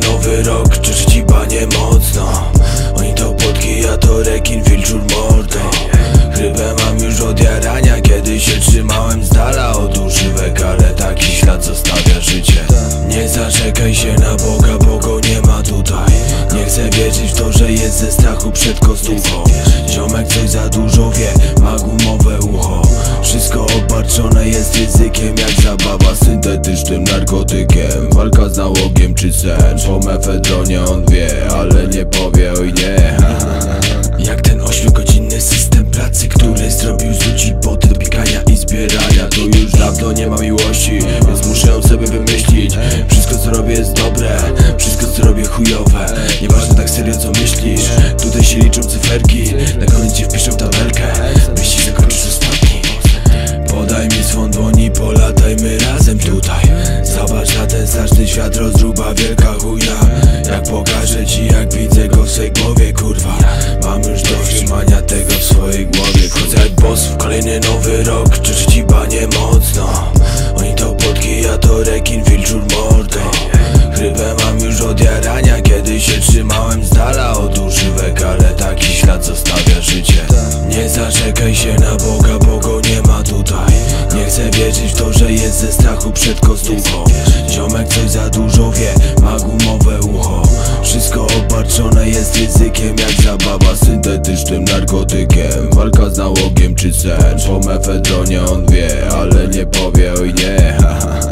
nowy rok, cieszy ci panie mocno. Oni to płotki, ja to rekin, wilczur mordo. Chrybę mam już od jarania, kiedy się trzymałem z dala od używek Ale taki ślad zostawia życie. Nie zaczekaj się na Boga, bo go nie ma tutaj. Nie chcę wierzyć w to, że jest ze strachu przed kostuchą Ziomek coś za dużo wie, ma gumowe ucho. Wszystko obarczone jest ryzykiem jak zabawa syntetycznym narkotykiem. Walka z nałogiem czy sen. Po mefedronie on wie, ale nie powie oj nie. Jak ten ośmiogodzinny system pracy, który zrobił z ludzi poty pikania i zbierania. Tu już dawno nie ma miłości, więc muszę sobie wymyślić. Wszystko co robię jest dobre, wszystko co robię chujowe. Nieważne tak serio co myślisz, tutaj się liczą cyferki Na koniec ci wpiszę tabelkę, świat, rozruba wielka chuja. Jak pokażę ci jak widzę go w swej głowie kurwa. Mam już dość trzymania tego w swojej głowie. Wchodzę jak boss w kolejny nowy rok. Cieszy ci panie mocno. Oni to płotki, ja to rekin, wierzyć w to, że jest ze strachu przed kostuchą Ziomek coś za dużo wie, ma gumowe ucho. Wszystko obarczone jest ryzykiem jak zabawa syntetycznym narkotykiem. Walka z nałogiem czy sen Po mefedronie on wie, ale nie powie oj nie